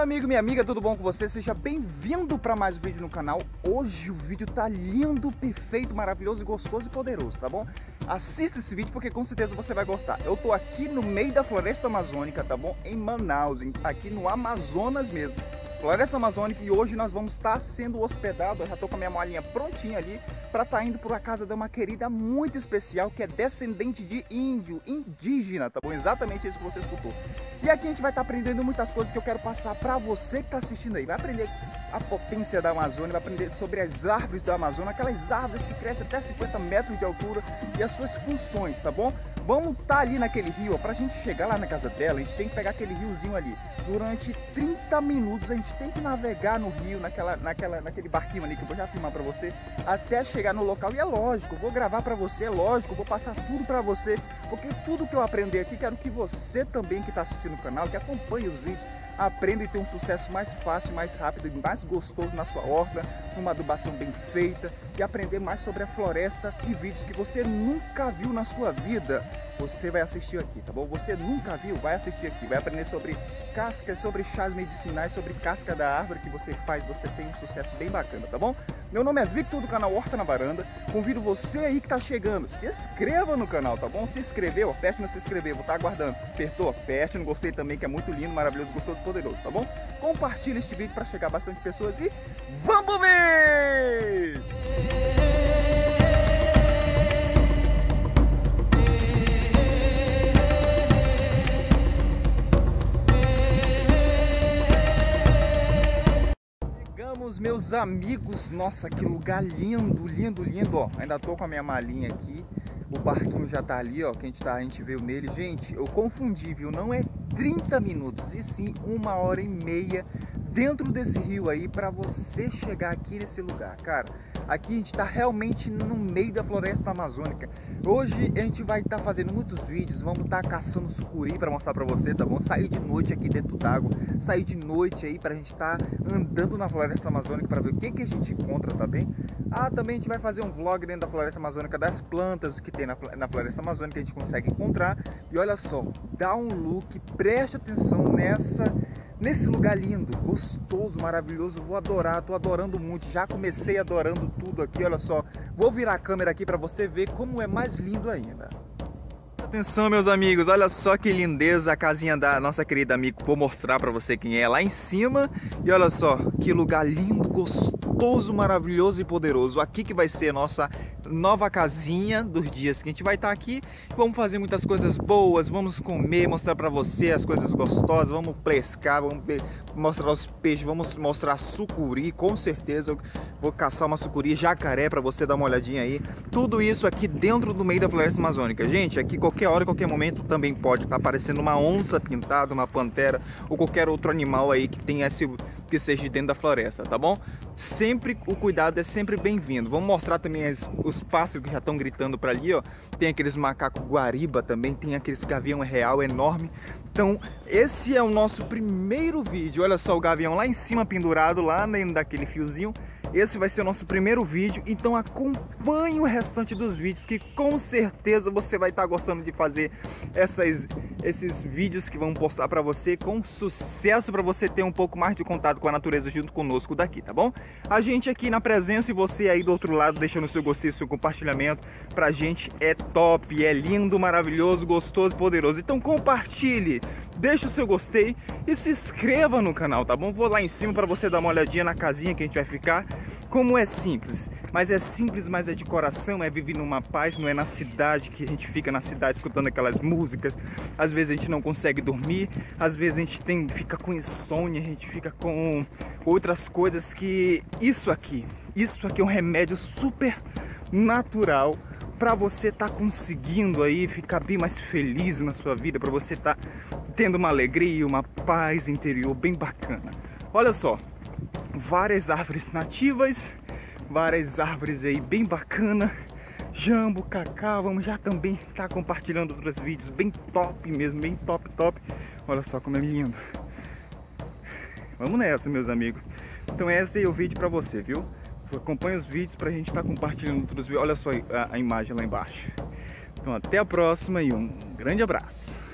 meu amigo, minha amiga, tudo bom com você? Seja bem-vindo para mais um vídeo no canal. Hoje o vídeo tá lindo, perfeito, maravilhoso, gostoso e poderoso, tá bom? Assista esse vídeo porque com certeza você vai gostar. Eu tô aqui no meio da floresta amazônica, tá bom? Em Manaus, aqui no Amazonas mesmo. Floresta Amazônica e hoje nós vamos estar sendo hospedados, eu já estou com a minha molinha prontinha ali para estar tá indo para a casa de uma querida muito especial que é descendente de índio, indígena, tá bom? Exatamente isso que você escutou. E aqui a gente vai estar tá aprendendo muitas coisas que eu quero passar para você que está assistindo aí. Vai aprender a potência da Amazônia, vai aprender sobre as árvores do Amazonas, aquelas árvores que crescem até 50 metros de altura e as suas funções, tá bom? Vamos estar tá ali naquele rio, para a gente chegar lá na casa dela, a gente tem que pegar aquele riozinho ali. Durante 30 minutos a gente tem que navegar no rio, naquela, naquela, naquele barquinho ali que eu vou já filmar para você, até chegar no local. E é lógico, vou gravar para você, é lógico, vou passar tudo para você, porque tudo que eu aprender aqui, quero que você também que está assistindo o canal, que acompanhe os vídeos, aprenda e tenha um sucesso mais fácil, mais rápido e mais gostoso na sua horta, uma adubação bem feita e aprender mais sobre a floresta e vídeos que você nunca viu na sua vida você vai assistir aqui, tá bom? Você nunca viu, vai assistir aqui, vai aprender sobre cascas, sobre chás medicinais, sobre casca da árvore que você faz, você tem um sucesso bem bacana, tá bom? Meu nome é Victor do canal Horta na Varanda, convido você aí que tá chegando, se inscreva no canal, tá bom? Se inscreveu, aperte no se inscrever, vou estar tá aguardando. Apertou? Aperte no gostei também, que é muito lindo, maravilhoso, gostoso, poderoso, tá bom? Compartilhe este vídeo para chegar bastante pessoas e vamos ver! Meus amigos. Nossa, que lugar lindo, lindo, lindo, ó. Ainda tô com a minha malinha aqui. O barquinho já tá ali, ó, que a gente, tá, a gente veio nele. Gente, eu confundi, viu? Não é 30 minutos, e sim uma hora e meia dentro desse rio aí para você chegar aqui nesse lugar, cara. Aqui a gente está realmente no meio da floresta amazônica. Hoje a gente vai estar tá fazendo muitos vídeos, vamos estar tá caçando sucuri para mostrar para você, tá bom? Sair de noite aqui dentro d'água, sair de noite aí para a gente estar tá andando na floresta amazônica para ver o que, que a gente encontra, tá bem? Ah, também a gente vai fazer um vlog dentro da floresta amazônica das plantas que tem na, na floresta amazônica que a gente consegue encontrar. E olha só, dá um look, preste atenção nessa nesse lugar lindo, gostoso, maravilhoso. Vou adorar, tô adorando muito. Já comecei adorando tudo aqui, olha só. Vou virar a câmera aqui para você ver como é mais lindo ainda. Atenção, meus amigos, olha só que lindeza a casinha da nossa querida amiga. Vou mostrar para você quem é lá em cima. E olha só, que lugar lindo, gostoso, maravilhoso e poderoso. Aqui que vai ser a nossa nova casinha dos dias que a gente vai estar aqui. Vamos fazer muitas coisas boas, vamos comer, mostrar para você as coisas gostosas, vamos pescar, vamos ver, mostrar os peixes, vamos mostrar sucuri, com certeza eu vou caçar uma sucuri, jacaré para você dar uma olhadinha aí. Tudo isso aqui dentro do meio da floresta amazônica. Gente, aqui qualquer hora, qualquer momento também pode estar tá aparecendo uma onça pintada, uma pantera ou qualquer outro animal aí que tenha esse que seja dentro da floresta, tá bom? Sempre o cuidado é sempre bem-vindo. Vamos mostrar também as, os pássaros que já estão gritando para ali, ó. Tem aqueles macacos guariba também, tem aqueles gavião real enorme. Então, esse é o nosso primeiro vídeo. Olha só o gavião lá em cima pendurado lá dentro daquele fiozinho. Esse vai ser o nosso primeiro vídeo, então acompanhe o restante dos vídeos que com certeza você vai estar gostando de fazer essas, esses vídeos que vamos postar para você com sucesso para você ter um pouco mais de contato com a natureza junto conosco daqui, tá bom? A gente aqui na presença e você aí do outro lado deixando seu gostei, seu compartilhamento, pra gente é top, é lindo, maravilhoso, gostoso, poderoso. Então compartilhe, deixa o seu gostei e se inscreva no canal, tá bom? Vou lá em cima para você dar uma olhadinha na casinha que a gente vai ficar como é simples, mas é simples, mas é de coração, é viver numa paz, não é na cidade que a gente fica na cidade escutando aquelas músicas. Às vezes a gente não consegue dormir, às vezes a gente tem, fica com insônia, a gente fica com outras coisas que isso aqui, isso aqui é um remédio super natural para você estar tá conseguindo aí ficar bem mais feliz na sua vida, para você estar tá tendo uma alegria, uma paz interior bem bacana. Olha só, várias árvores nativas, várias árvores aí bem bacana, jambo, cacau, vamos já também estar tá compartilhando outros vídeos bem top mesmo, bem top, top. Olha só como é lindo. Vamos nessa, meus amigos. Então esse é o vídeo para você, viu? Acompanhe os vídeos para a gente estar tá compartilhando outros vídeos. Olha só a, a imagem lá embaixo. Então até a próxima e um grande abraço.